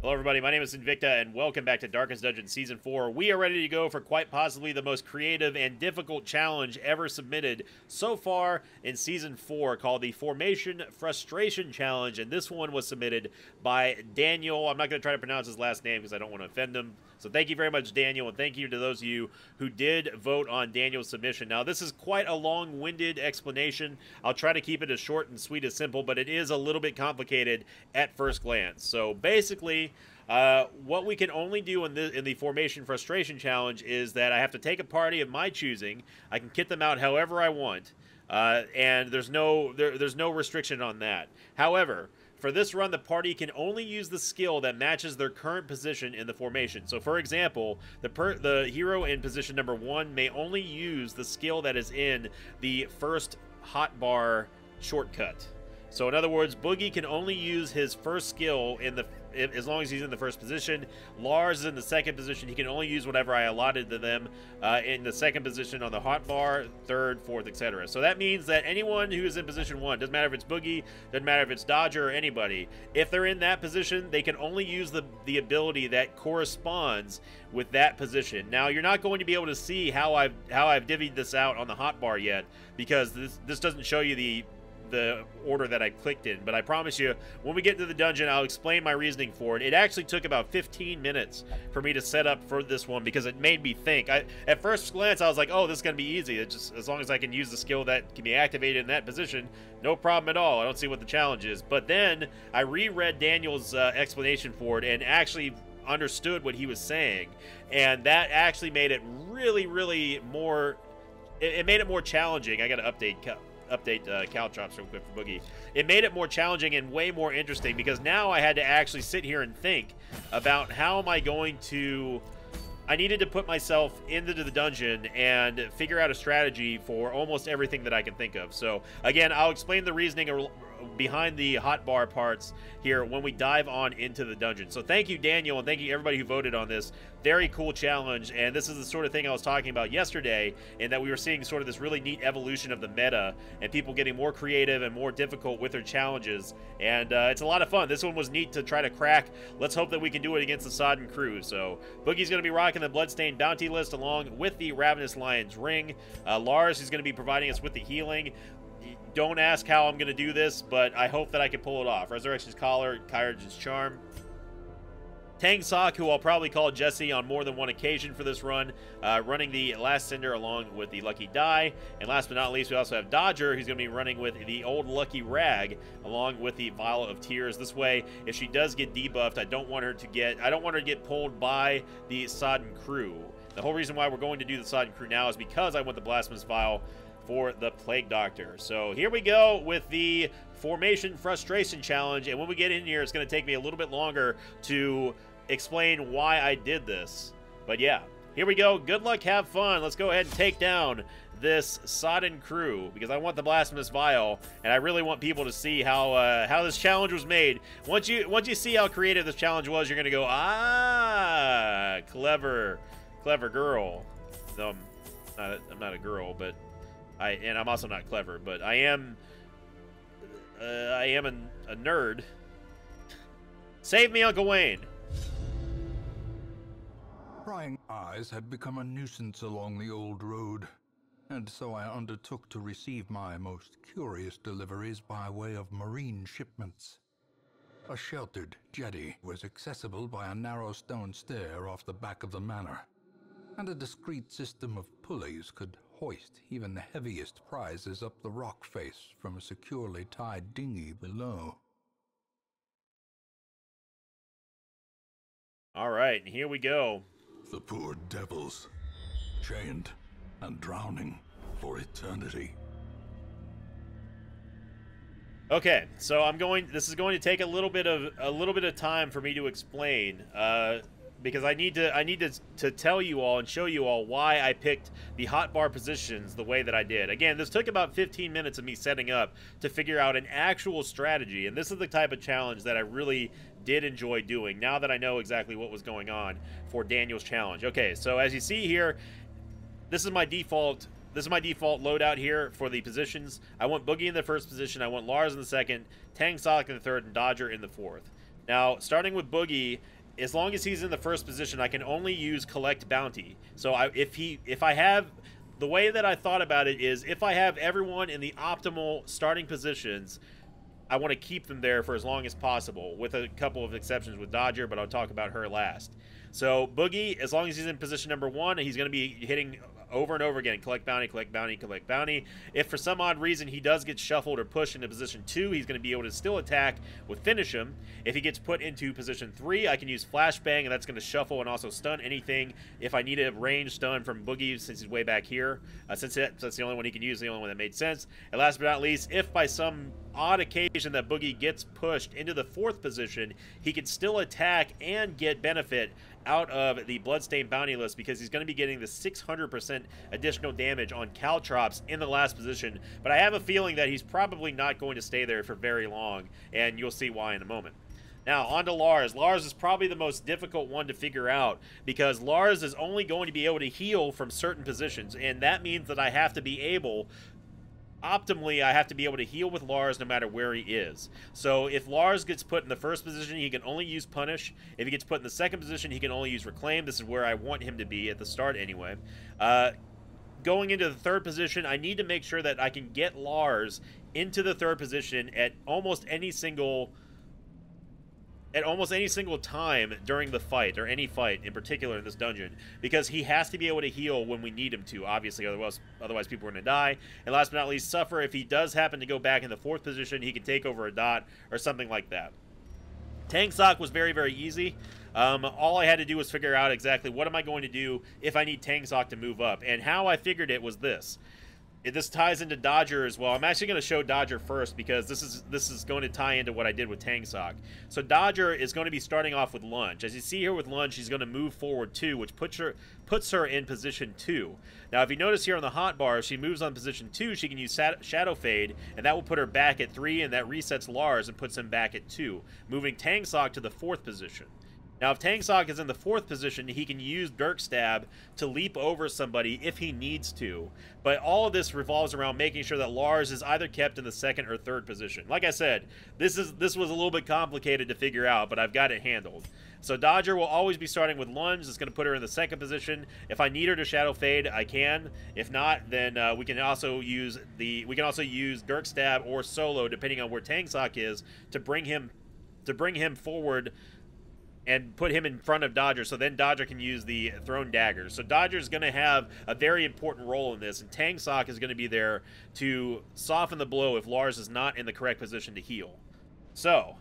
Hello, everybody. My name is Sinvicta, and welcome back to Darkest Dungeon Season 4. We are ready to go for quite possibly the most creative and difficult challenge ever submitted so far in Season 4 called the Formation Frustration Challenge, and this one was submitted by Daniel. I'm not going to try to pronounce his last name because I don't want to offend him. So thank you very much, Daniel, and thank you to those of you who did vote on Daniel's submission. Now, this is quite a long-winded explanation. I'll try to keep it as short and sweet as simple, but it is a little bit complicated at first glance. So basically, uh, what we can only do in the in the formation frustration challenge is that I have to take a party of my choosing. I can kit them out however I want, uh, and there's no there, there's no restriction on that. However, for this run, the party can only use the skill that matches their current position in the formation. So, for example, the the hero in position number one may only use the skill that is in the first hotbar shortcut. So, in other words, Boogie can only use his first skill in the as long as he's in the first position. Lars is in the second position. He can only use whatever I allotted to them uh, in the second position on the hotbar, third, fourth, etc. So that means that anyone who is in position one, doesn't matter if it's Boogie, doesn't matter if it's Dodger or anybody, if they're in that position, they can only use the, the ability that corresponds with that position. Now, you're not going to be able to see how I've how I've divvied this out on the hotbar yet because this this doesn't show you the the order that I clicked in. But I promise you, when we get to the dungeon, I'll explain my reasoning for it. It actually took about 15 minutes for me to set up for this one because it made me think. I, at first glance, I was like, oh, this is going to be easy. It's just as long as I can use the skill that can be activated in that position, no problem at all. I don't see what the challenge is. But then I reread Daniel's uh, explanation for it and actually understood what he was saying. And that actually made it really, really more it, made it more challenging. I got to update update uh, Caltrops real quick for Boogie. It made it more challenging and way more interesting because now I had to actually sit here and think about how am I going to... I needed to put myself into the dungeon and figure out a strategy for almost everything that I can think of. So, again, I'll explain the reasoning behind the hot bar parts here when we dive on into the dungeon. So thank you, Daniel, and thank you everybody who voted on this. Very cool challenge, and this is the sort of thing I was talking about yesterday, in that we were seeing sort of this really neat evolution of the meta, and people getting more creative and more difficult with their challenges, and uh, it's a lot of fun. This one was neat to try to crack. Let's hope that we can do it against the Sodden crew. So Boogie's going to be rocking the Bloodstained Bounty list along with the Ravenous Lion's Ring. Uh, Lars is going to be providing us with the healing don't ask how I'm going to do this, but I hope that I can pull it off. Resurrection's Collar, Kyrage's Charm. Tang Sok, who I'll probably call Jesse on more than one occasion for this run, uh, running the Last Cinder along with the Lucky Die. And last but not least, we also have Dodger, who's going to be running with the old Lucky Rag along with the Vial of Tears. This way, if she does get debuffed, I don't want her to get I don't want her to get pulled by the Sodden crew. The whole reason why we're going to do the Sodden crew now is because I want the Blasphemous Vial for the Plague Doctor. So here we go with the Formation Frustration Challenge. And when we get in here, it's going to take me a little bit longer to explain why I did this. But yeah, here we go. Good luck, have fun. Let's go ahead and take down this Sodden crew because I want the blasphemous vial, and I really want people to see how uh, how this challenge was made. Once you once you see how creative this challenge was, you're gonna go, ah, clever, clever girl. I'm not, I'm not a girl, but I and I'm also not clever, but I am uh, I am a, a nerd. Save me, Uncle Wayne. Prying eyes had become a nuisance along the old road, and so I undertook to receive my most curious deliveries by way of marine shipments. A sheltered jetty was accessible by a narrow stone stair off the back of the manor, and a discreet system of pulleys could hoist even the heaviest prizes up the rock face from a securely tied dinghy below. All right, here we go. The poor devils, chained and drowning for eternity. Okay, so I'm going. This is going to take a little bit of a little bit of time for me to explain. Uh, because I need to I need to, to tell you all and show you all why I picked the hotbar positions the way that I did. Again, this took about 15 minutes of me setting up to figure out an actual strategy, and this is the type of challenge that I really did enjoy doing now that I know exactly what was going on for Daniel's challenge. Okay, so as you see here, this is my default this is my default loadout here for the positions. I want Boogie in the first position. I want Lars in the second, Tang Sok in the third, and Dodger in the fourth. Now, starting with Boogie, as long as he's in the first position, I can only use collect bounty. So I, if he if I have the way that I thought about it is if I have everyone in the optimal starting positions, I want to keep them there for as long as possible, with a couple of exceptions with Dodger, but I'll talk about her last. So Boogie, as long as he's in position number one, he's going to be hitting over and over again. Collect bounty, collect bounty, collect bounty. If for some odd reason he does get shuffled or pushed into position two, he's going to be able to still attack with finish him. If he gets put into position three, I can use flashbang, and that's going to shuffle and also stun anything. If I need a range stun from Boogie, since he's way back here, uh, since that's the only one he can use, the only one that made sense. And last but not least, if by some odd occasion that Boogie gets pushed into the fourth position, he can still attack and get benefit out of the Bloodstained Bounty list because he's going to be getting the 600% additional damage on Caltrops in the last position. But I have a feeling that he's probably not going to stay there for very long, and you'll see why in a moment. Now, on to Lars. Lars is probably the most difficult one to figure out because Lars is only going to be able to heal from certain positions, and that means that I have to be able optimally, I have to be able to heal with Lars no matter where he is. So if Lars gets put in the first position, he can only use Punish. If he gets put in the second position, he can only use Reclaim. This is where I want him to be at the start anyway. Uh, going into the third position, I need to make sure that I can get Lars into the third position at almost any single at almost any single time during the fight, or any fight in particular in this dungeon, because he has to be able to heal when we need him to, obviously, otherwise, otherwise people are going to die. And last but not least, Suffer, if he does happen to go back in the fourth position, he can take over a dot, or something like that. Tang Sok was very, very easy. Um, all I had to do was figure out exactly what am I going to do if I need Tang Sok to move up. And how I figured it was this this ties into Dodger as well. I'm actually going to show Dodger first because this is this is going to tie into what I did with Tang Sok. So Dodger is going to be starting off with lunge. As you see here with lunge, she's going to move forward two, which puts her puts her in position two. Now, if you notice here on the hotbar, if she moves on position two, she can use Shadow Fade, and that will put her back at three, and that resets Lars and puts him back at two, moving Tang Sok to the fourth position. Now, if Tang Sok is in the fourth position, he can use Dirk Stab to leap over somebody if he needs to. But all of this revolves around making sure that Lars is either kept in the second or third position. Like I said, this is this was a little bit complicated to figure out, but I've got it handled. So Dodger will always be starting with Lunge. It's going to put her in the second position. If I need her to Shadow Fade, I can. If not, then uh, we can also use the we can also use Dirk Stab or Solo, depending on where Tang Sok is, to bring him to bring him forward and put him in front of Dodger, so then Dodger can use the thrown daggers. So Dodger's going to have a very important role in this, and Tang Sok is going to be there to soften the blow if Lars is not in the correct position to heal. So,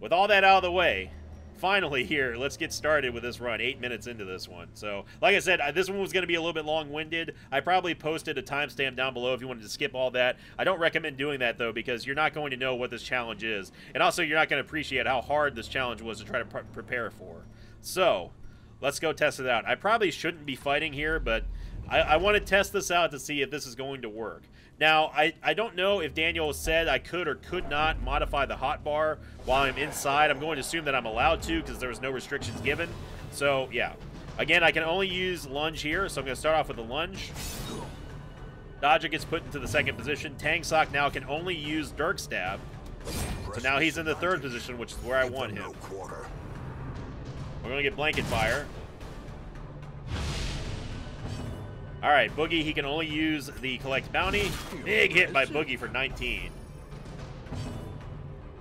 with all that out of the way, finally here, let's get started with this run. Eight minutes into this one. So, like I said, this one was going to be a little bit long-winded. I probably posted a timestamp down below if you wanted to skip all that. I don't recommend doing that, though, because you're not going to know what this challenge is. And also, you're not going to appreciate how hard this challenge was to try to pre prepare for. So, let's go test it out. I probably shouldn't be fighting here, but I, I want to test this out to see if this is going to work. Now, I, I don't know if Daniel said I could or could not modify the hotbar while I'm inside. I'm going to assume that I'm allowed to because there was no restrictions given. So, yeah. Again, I can only use lunge here, so I'm going to start off with a lunge. Dodger gets put into the second position. Tang Sok now can only use Dirk Stab. So now he's in the third position, which is where I want him. We're going to get Blanket Fire. All right, Boogie, he can only use the Collect Bounty. Big hit by Boogie for 19.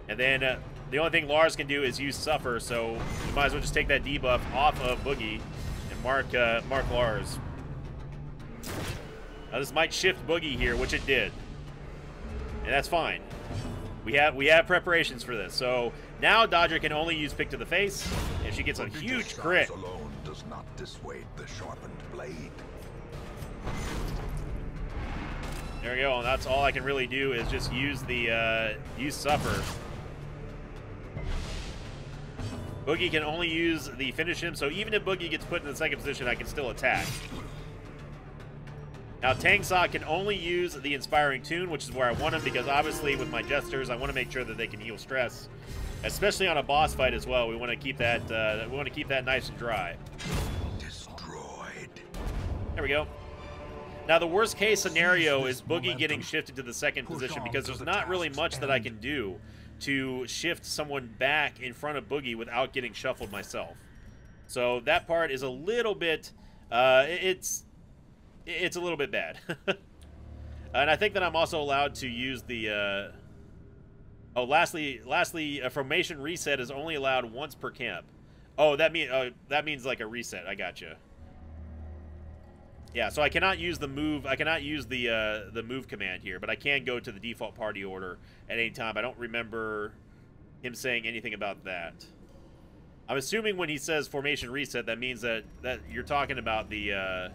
And then uh, the only thing Lars can do is use Suffer, so we might as well just take that debuff off of Boogie and mark, uh, mark Lars. Now this might shift Boogie here, which it did. And that's fine. We have we have preparations for this. So now Dodger can only use Pick to the Face, and she gets a huge crit. alone does not dissuade the sharpened blade. There we go, and that's all I can really do is just use the, uh, use Suffer. Boogie can only use the finish him, so even if Boogie gets put in the second position, I can still attack. Now, Tang Sok can only use the Inspiring Tune, which is where I want him, because obviously with my Jesters, I want to make sure that they can heal stress. Especially on a boss fight as well, we want to keep that, uh, we want to keep that nice and dry. Destroyed. There we go. Now, the worst case scenario is Boogie getting shifted to the second position because there's not really much that I can do to shift someone back in front of Boogie without getting shuffled myself. So that part is a little bit, uh, it's it's a little bit bad. and I think that I'm also allowed to use the. Uh, oh, lastly, lastly, a formation reset is only allowed once per camp. Oh, that mean uh, that means like a reset. I gotcha. Yeah, so I cannot use the move. I cannot use the uh, the move command here, but I can go to the default party order at any time. I don't remember him saying anything about that. I'm assuming when he says formation reset, that means that that you're talking about the uh,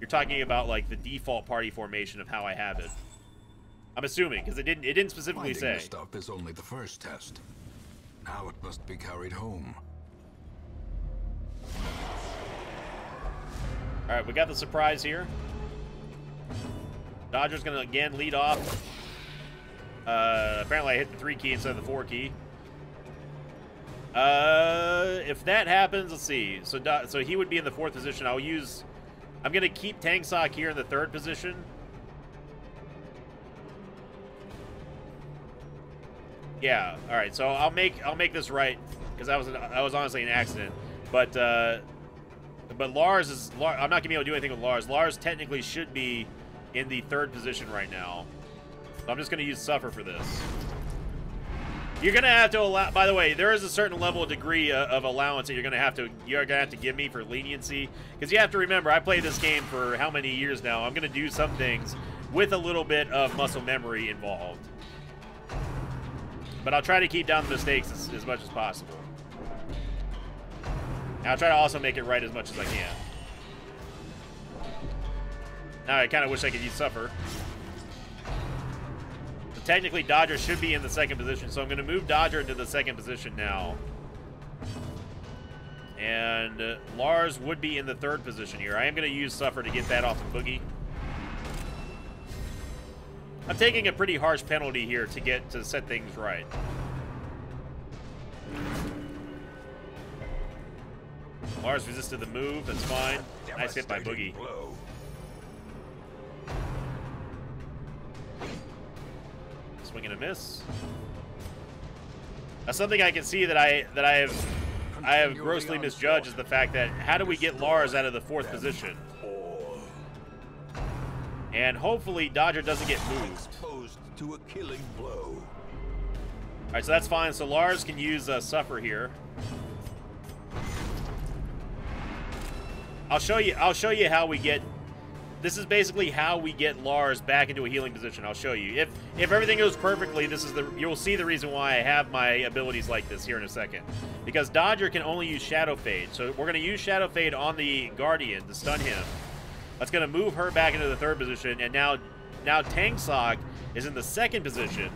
you're talking about like the default party formation of how I have it. I'm assuming because it didn't it didn't specifically Finding say. The stuff is only the first test. Now it must be carried home. All right, we got the surprise here. Dodger's gonna again lead off. Uh, apparently, I hit the three key instead of the four key. Uh, if that happens, let's see. So, so he would be in the fourth position. I'll use. I'm gonna keep Tang Sok here in the third position. Yeah. All right. So I'll make I'll make this right because that was that was honestly an accident. But uh, but Lars is. Lars, I'm not gonna be able to do anything with Lars. Lars technically should be in the third position right now. So I'm just gonna use Suffer for this. You're gonna have to allow. By the way, there is a certain level of degree uh, of allowance that you're gonna have to. You're gonna have to give me for leniency, because you have to remember, I played this game for how many years now. I'm gonna do some things with a little bit of muscle memory involved. But I'll try to keep down the mistakes as, as much as possible. And I'll try to also make it right as much as I can. Now I kind of wish I could use Suffer. So technically, Dodger should be in the second position, so I'm going to move Dodger into the second position now. And uh, Lars would be in the third position here. I am going to use Suffer to get that off of Boogie. I'm taking a pretty harsh penalty here to get to set things right. Lars resisted the move. That's fine. Nice hit by Boogie. Blow. Swing and a miss. That's something I can see that I that I have I have grossly misjudged is the fact that how do we get Lars out of the fourth position? And hopefully Dodger doesn't get moved. To a killing blow. Alright, so that's fine. So Lars can use uh, Suffer here. I'll show you I'll show you how we get this is basically how we get Lars back into a healing position. I'll show you. If if everything goes perfectly, this is the you'll see the reason why I have my abilities like this here in a second. Because Dodger can only use Shadow Fade. So we're going to use Shadow Fade on the Guardian to stun him. That's going to move her back into the third position and now now Tang Sok is in the second position.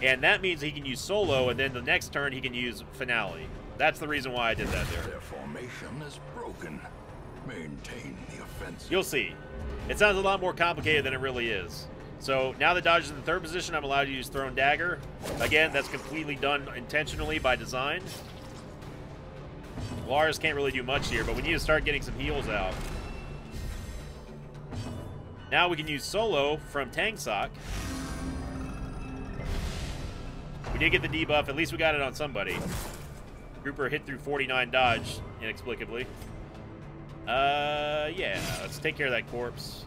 And that means he can use solo and then the next turn he can use finale. That's the reason why I did that there. Their formation is broken. Maintain the offensive. You'll see. It sounds a lot more complicated than it really is. So now the dodge is in the third position, I'm allowed to use Thrown Dagger. Again, that's completely done intentionally by design. Lars can't really do much here, but we need to start getting some heals out. Now we can use Solo from Tang Sok. We did get the debuff. At least we got it on somebody. Grouper hit through 49 dodge, inexplicably. Uh, yeah, let's take care of that corpse.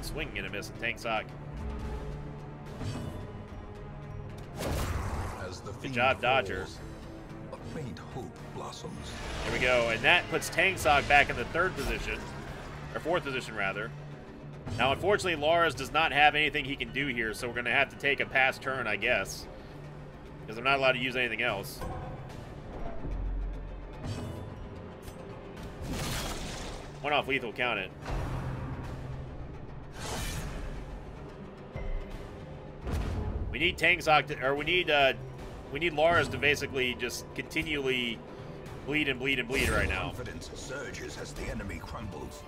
Swing and a miss Tang Sok. As the Good job, Dodger. falls, a faint hope blossoms. There we go, and that puts Tang Sok back in the third position, or fourth position rather. Now, unfortunately, Lars does not have anything he can do here, so we're going to have to take a pass turn, I guess, because I'm not allowed to use anything else. One off lethal, count it. We need Tang Sok to, or we need uh, we need Lars to basically just continually bleed and bleed and bleed right now. Confidence surges as the enemy crumbles.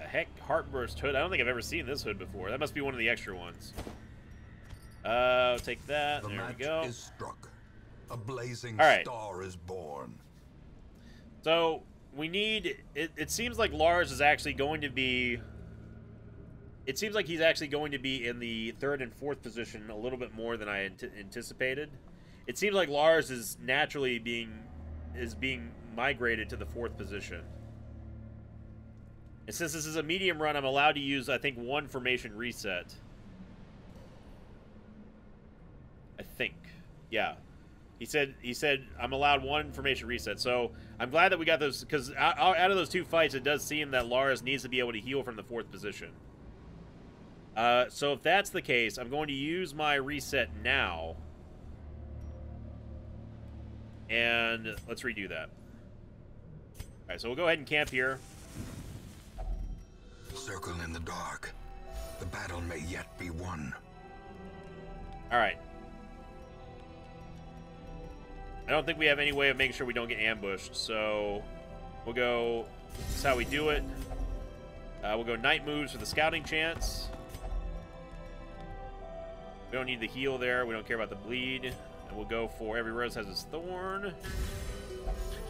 A heck, Heartburst hood. I don't think I've ever seen this hood before. That must be one of the extra ones. Uh, I'll take that. The there match we go. is struck. A blazing All right. star is born. So we need. It, it seems like Lars is actually going to be. it seems like he's actually going to be in the third and fourth position a little bit more than I anticipated. It seems like Lars is naturally being is being migrated to the fourth position. And since this is a medium run, I'm allowed to use, I think, one formation reset. I think. Yeah. He said he said I'm allowed one formation reset. So I'm glad that we got those because out, out, of those two fights, it does seem that Lars needs to be able to heal from the fourth position. Uh, so if that's the case, I'm going to use my reset now. And let's redo that. Alright, so we'll go ahead and camp here. Circle in the dark. The battle may yet be won. Alright. I don't think we have any way of making sure we don't get ambushed, so we'll go, this is how we do it. Uh, we'll go night moves for the scouting chance. We don't need the heal there. We don't care about the bleed. And we'll go for every rose has its thorn.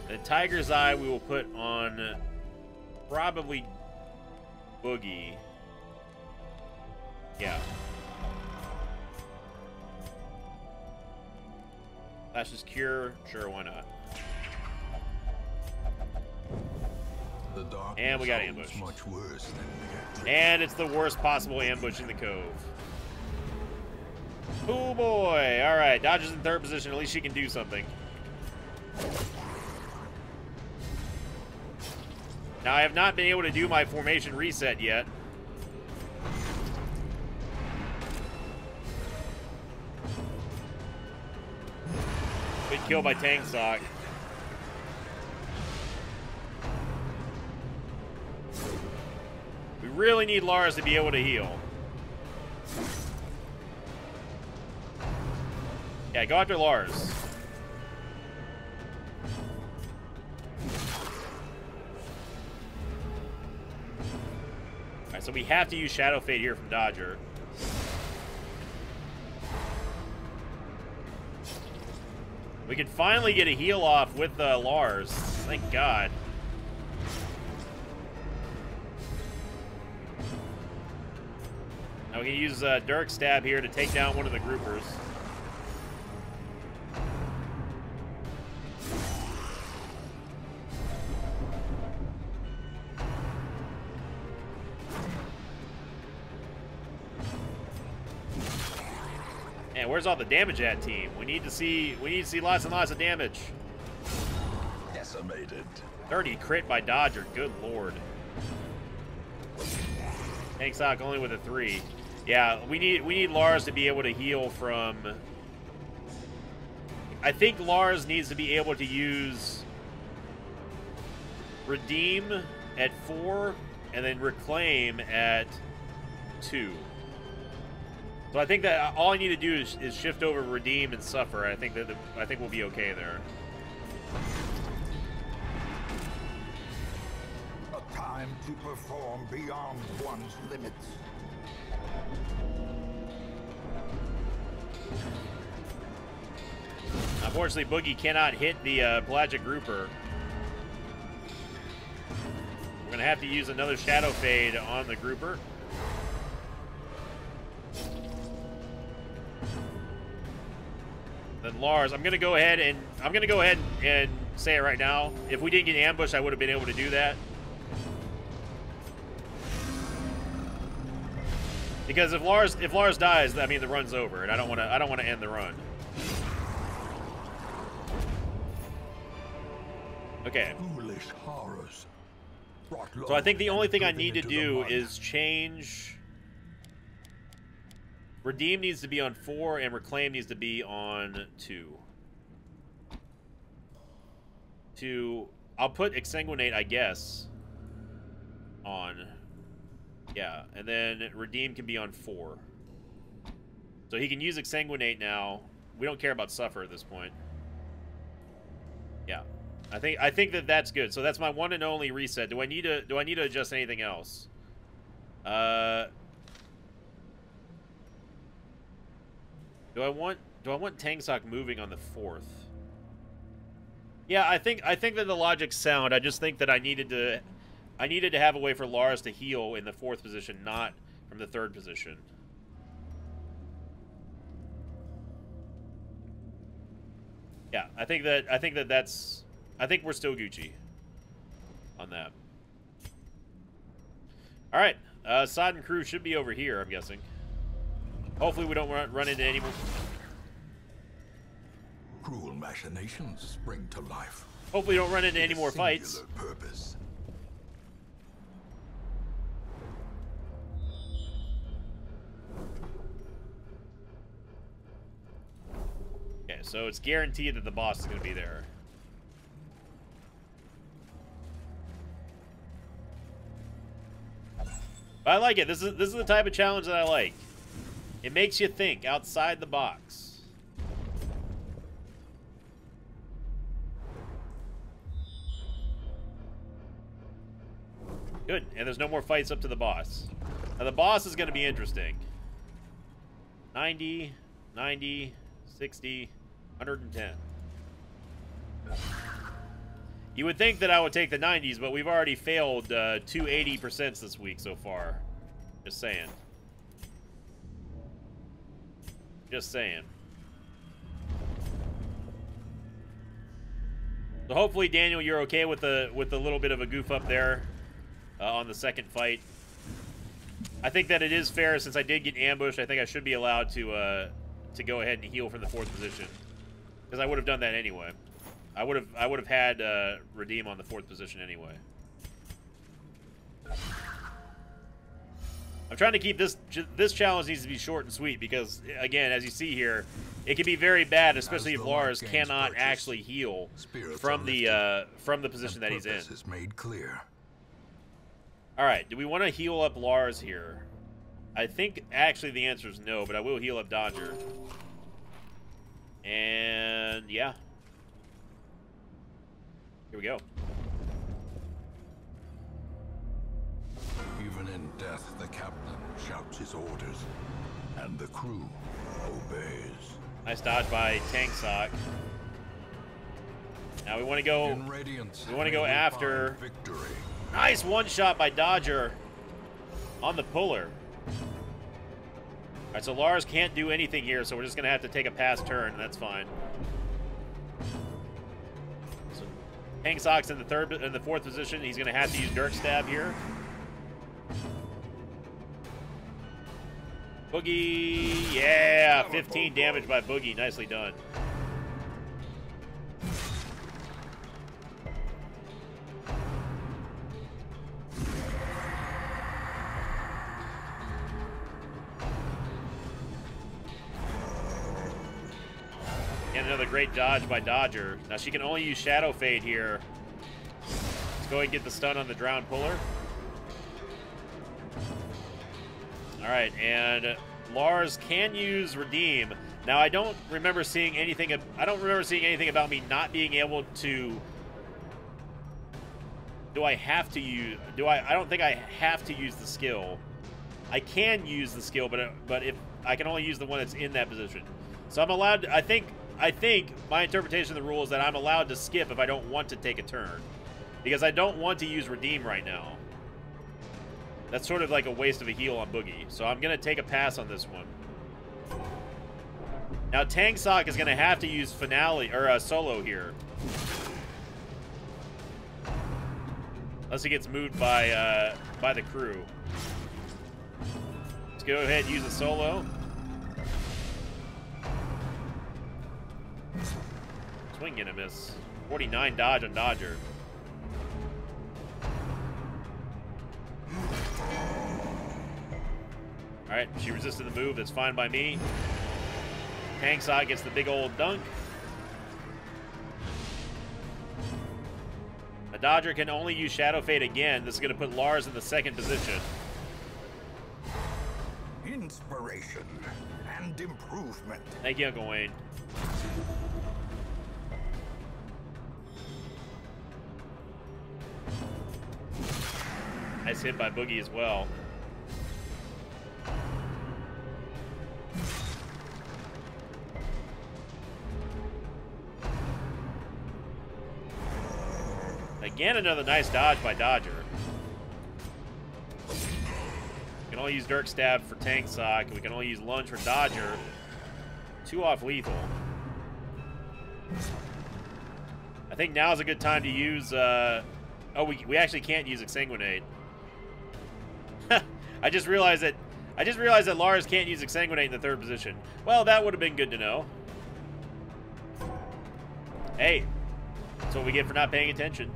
And Tiger's Eye we will put on probably Boogie. Yeah. Lash's Cure, sure, why not? and we got ambushed. Much worse and it's the worst possible ambush in the cove. Oh boy! All right, Dodge is in third position. At least she can do something. Now I have not been able to do my formation reset yet. Been killed by Tang Sok. We really need Lars to be able to heal. Yeah, go after Lars. Alright, so we have to use Shadow Fade here from Dodger. We can finally get a heal off with uh, Lars. Thank God. Now we can use uh, Dirk Stab here to take down one of the groupers. Where's all the damage at, team? We need to see we need to see lots and lots of damage. Decimated. 30 crit by Dodger. Good lord. Tang Sok only with a three. Yeah, we need we need Lars to be able to heal from. I think Lars needs to be able to use redeem at four and then reclaim at two. So I think that all I need to do is, is shift over redeem and suffer. I think that the, I think we'll be okay there. A time to perform beyond one's limits. Unfortunately, Boogie cannot hit the uh, Pelagic Grouper. We're going to have to use another Shadow Fade on the Grouper. Lars, I'm gonna go ahead and I'm gonna go ahead and say it right now. If we didn't get ambushed, I would have been able to do that. Because if Lars if Lars dies, I mean the run's over, and I don't want to I don't want to end the run. Okay. Foolish horrors. So I think the only thing I need to do is change Redeem needs to be on 4, and Reclaim needs to be on 2. 2. I'll put Exsanguinate, I guess, on. Yeah, and then Redeem can be on 4. So he can use Exsanguinate now. We don't care about Suffer at this point. Yeah. I think I think that that's good. So that's my one and only reset. Do I need to do I need to adjust anything else? Uh Do I want do I want Tang Sok moving on the fourth? Yeah, I think I think that the logic's sound. I just think that I needed to I needed to have a way for Lars to heal in the fourth position, not from the third position. Yeah, I think that I think that that's I think we're still Gucci on that. All right, uh, and crew should be over here. I'm guessing. Hopefully, we don't run, run into any more. Cruel machinations spring to life. Hopefully, we don't run into any more fights. Purpose. Okay, so it's guaranteed that the boss is going to be there. I like it. This is this is the type of challenge that I like. It makes you think outside the box. Good, and there's no more fights up to the boss. Now the boss is going to be interesting. 90, 90, 60, 110. You would think that I would take the 90s, but we've already failed uh, two 80% this week so far. Just saying. Just saying. So hopefully, Daniel, you're okay with the with the little bit of a goof up there uh, on the second fight. I think that it is fair since I did get ambushed. I think I should be allowed to uh, to go ahead and heal from the fourth position because I would have done that anyway. I would have I would have had uh, redeem on the fourth position anyway. I'm trying to keep this this challenge needs to be short and sweet because again, as you see here, it can be very bad, especially if Lars cannot actually heal from the uh, from the position that he's in. Is made clear. All right, do we want to heal up Lars here? I think actually the answer is no, but I will heal up Dodger. And yeah, here we go. Even in death, the captain shouts his orders, and the crew obeys. Nice dodge by Tang Sok. Now we want to go. Radiance, we want to go after. Victory. Nice one shot by Dodger on the puller. All right, so Lars can't do anything here, so we're just gonna have to take a pass turn. That's fine. Tang Sok's in the third in the fourth position. He's going to have to use Dirk Stab here. Boogie, yeah, 15 damage by Boogie. Nicely done. And another great dodge by Dodger. Now she can only use Shadow Fade here. Let's go ahead and get the stun on the Drowned Puller. Alright, and Lars can use Redeem. Now I don't remember seeing anything I don't remember seeing anything about me not being able to do I have to use do I I don't think I have to use the skill. I can use the skill, but but if I can only use the one that's in that position. So I'm allowed I think I think my interpretation of the rule is that I'm allowed to skip if I don't want to take a turn. Because I don't want to use Redeem right now. That's sort of like a waste of a heal on Boogie. So I'm going to take a pass on this one. Now Tang Sok is going to have to use Finale, or uh, Solo here. Unless he gets moved by, uh, by the crew. Let's go ahead and use a Solo. Swing and a miss. 49 dodge on Dodger. Alright, she resisted the move. That's fine by me. Tang Sok gets the big old dunk. A Dodger can only use Shadow Fade again. This is going to put Lars in the second position. Inspiration and improvement. Thank you, Uncle Wayne. Nice hit by Boogie as well. Again, another nice dodge by Dodger. We Can only use Dirk Stab for Tang Sok. We can only use Lunge for Dodger. Two off lethal. I think now is a good time to use... Uh, oh, we, we actually can't use Exsanguinate. I just realized that I just realized that Lars can't use Exsanguinate in the third position. Well, that would have been good to know. Hey, that's what we get for not paying attention.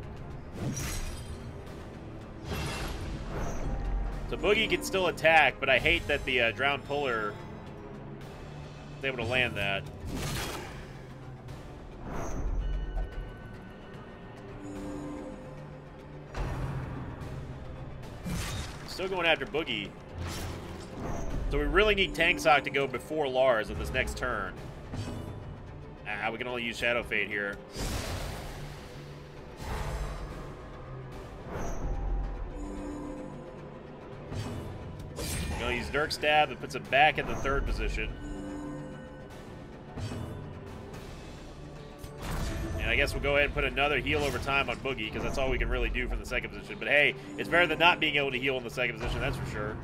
So Boogie can still attack, but I hate that the uh, Drowned Puller is able to land that. Still going after Boogie. So we really need Tang Sok to go before Lars on this next turn. Ah, we can only use Shadow Fade here. Dirk Stab that puts it back in the third position. And I guess we'll go ahead and put another heal over time on Boogie, because that's all we can really do from the second position. But hey, it's better than not being able to heal in the second position, that's for sure.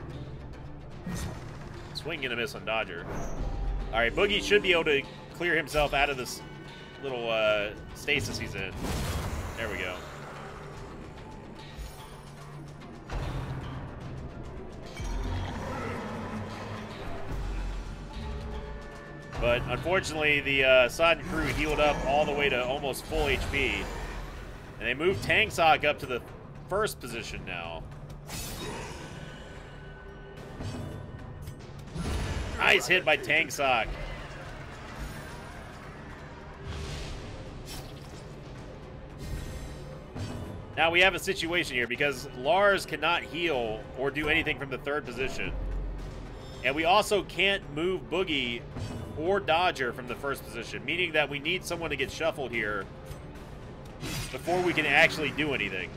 Swing and a miss on Dodger. Alright, Boogie should be able to clear himself out of this little uh, stasis he's in. There we go. But unfortunately, the uh, Sodden crew healed up all the way to almost full HP. And they moved Tang Sok up to the first position now. Nice hit by Tang Sok. Now we have a situation here because Lars cannot heal or do anything from the third position. And we also can't move Boogie or Dodger from the first position, meaning that we need someone to get shuffled here before we can actually do anything.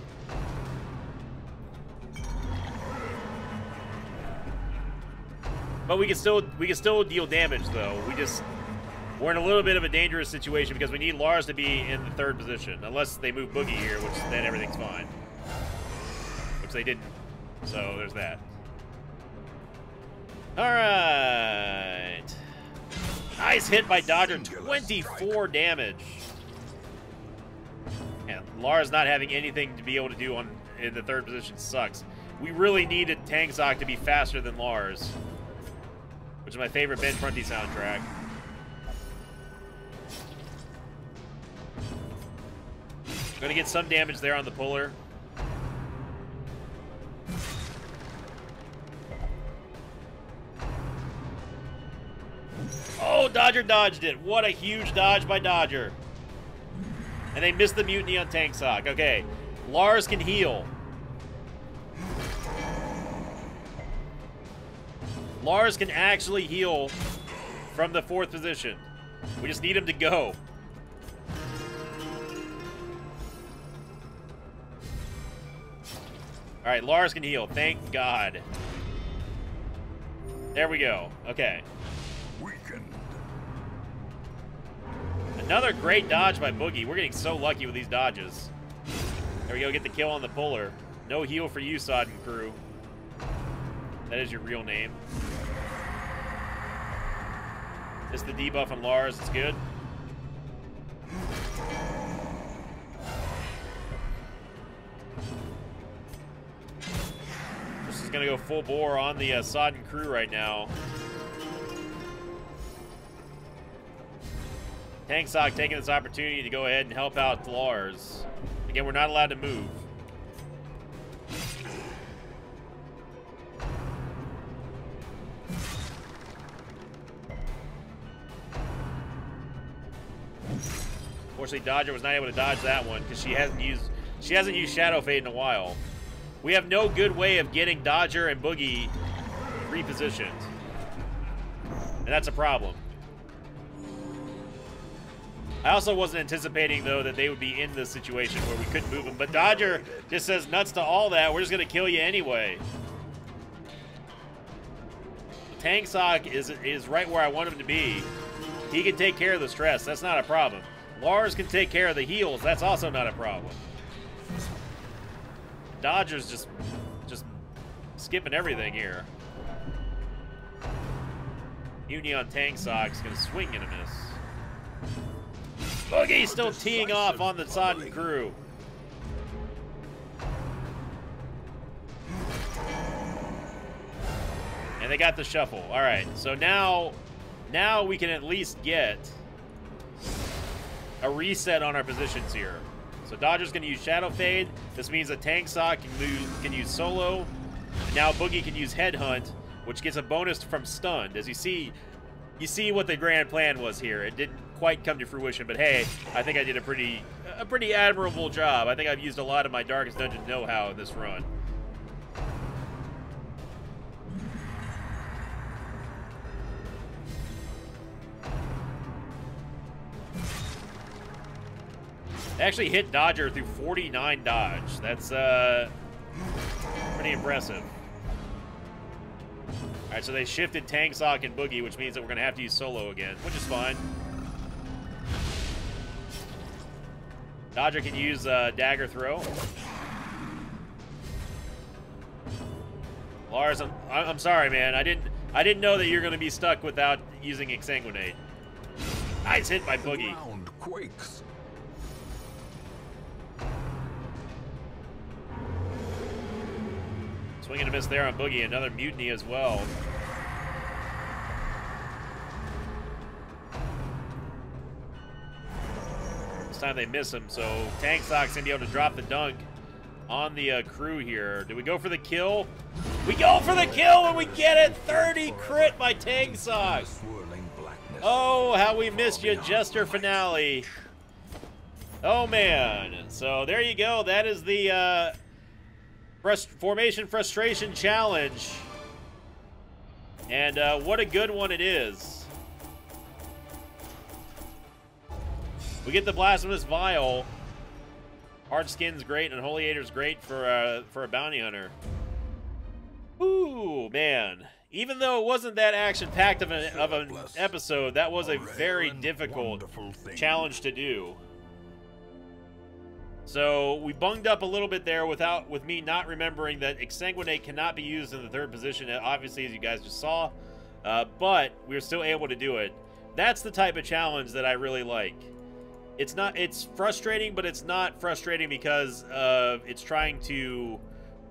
But we can still we can still deal damage though. We just we're in a little bit of a dangerous situation because we need Lars to be in the third position, unless they move Boogie here, which then everything's fine. Which they didn't. So there's that. All right. Nice hit by Dodger, 24 damage. And Lars not having anything to be able to do on in the third position sucks. We really needed Tang Sok to be faster than Lars which is my favorite Ben Prunty soundtrack. Gonna get some damage there on the puller. Oh, Dodger dodged it. What a huge dodge by Dodger. And they missed the mutiny on Tang Sok. Okay, Lars can heal. Lars can actually heal from the fourth position. We just need him to go. All right, Lars can heal. Thank God. There we go. Okay. Another great dodge by Boogie. We're getting so lucky with these dodges. There we go. Get the kill on the puller. No heal for you, Sodden crew. That is your real name. This is the debuff on Lars. It's good. This is to go full bore on the uh, Sodden crew right now. Tang Sok taking this opportunity to go ahead and help out Lars. Again, we're not allowed to move. Unfortunately, Dodger was not able to dodge that one because she hasn't used she hasn't used Shadow Fade in a while. We have no good way of getting Dodger and Boogie repositioned. And that's a problem. I also wasn't anticipating, though, that they would be in this situation where we couldn't move them. But Dodger just says nuts to all that. We're just going to kill you anyway. Tang Sok is, is right where I want him to be. He can take care of the stress. That's not a problem. Lars can take care of the heals. That's also not a problem. Dodger's just just skipping everything here. Union Tang Sok's gonna swing and a miss. Boogie still teeing off on the Sodden crew. And they got the shuffle. All right, so now, now we can at least get a reset on our positions here. So Dodger's going to use Shadow Fade. This means that Tang Sok can, move, can use Solo. And now Boogie can use Headhunt, which gets a bonus from Stunned. As you see, you see what the grand plan was here. It didn't quite come to fruition, but hey, I think I did a pretty, a pretty admirable job. I think I've used a lot of my Darkest Dungeon know-how in this run. Actually hit Dodger through 49 dodge. That's uh, pretty impressive. All right, so they shifted Tang Sok and Boogie, which means that we're going to have to use Solo again, which is fine. Dodger can use uh, Dagger Throw. Lars, I'm, I'm sorry, man. I didn't I didn't know that you're going to be stuck without using Exsanguinate. Nice hit by Boogie. Ground quakes. Swing and a miss there on Boogie. Another mutiny as well. Time they miss him, so Tang Sok's gonna be able to drop the dunk on the uh, crew here. Do we go for the kill? We go for the kill and we get it! 30 crit by Tang Sok! Oh, how we missed you, Jester Finale. Oh, man. So there you go. That is the uh, Frust Formation Frustration Challenge. And uh, what a good one it is. We get the Blasphemous Vial. Hard Skin's great, and Holy great for, uh, for a bounty hunter. Ooh, man. Even though it wasn't that action-packed of, an, of an episode, that was a very difficult challenge to do. So we bunged up a little bit there without with me not remembering that Exsanguinate cannot be used in the third position, obviously, as you guys just saw. Uh, but we were still able to do it. That's the type of challenge that I really like. It's not. It's frustrating, but it's not frustrating because uh, it's trying to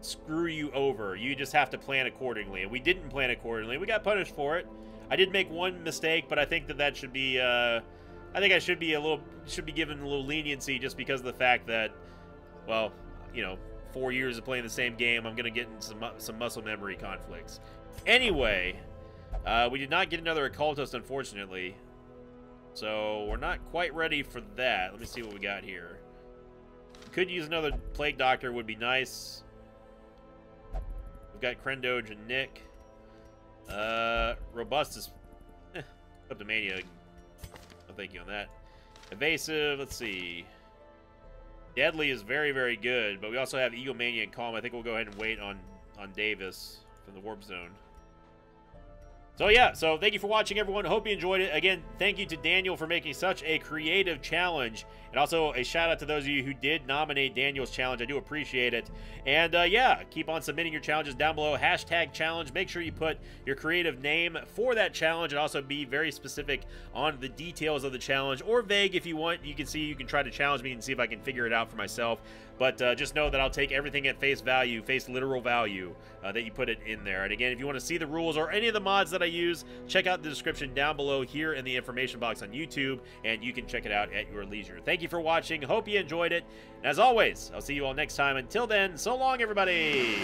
screw you over. You just have to plan accordingly, and we didn't plan accordingly. We got punished for it. I did make one mistake, but I think that that should be. Uh, I think I should be a little should be given a little leniency just because of the fact that, well, you know, four years of playing the same game, I'm gonna get in some some muscle memory conflicts. Anyway, uh, we did not get another occultist, unfortunately, so we're not quite ready for that. Let me see what we got here. Could use another plague doctor, would be nice. We've got Krendoge and Nick. Uh, Robustus, eh, Mania thank you on that. Evasive, let's see. Deadly is very, very good, but we also have Egomania and Calm. I think we'll go ahead and wait on, on Davis from the Warp Zone. So yeah, so thank you for watching, everyone. Hope you enjoyed it. Again, thank you to Daniel for making such a creative challenge. And also a shout out to those of you who did nominate Daniel's challenge. I do appreciate it. And uh, yeah, keep on submitting your challenges down below. Hashtag challenge. Make sure you put your creative name for that challenge and also be very specific on the details of the challenge or vague if you want. You can see, you can try to challenge me and see if I can figure it out for myself. But uh, just know that I'll take everything at face value, face literal value uh, that you put it in there. And again, if you want to see the rules or any of the mods that I use, check out the description down below here in the information box on YouTube, and you can check it out at your leisure. Thank you for watching. Hope you enjoyed it. And as always, I'll see you all next time. Until then, so long, everybody.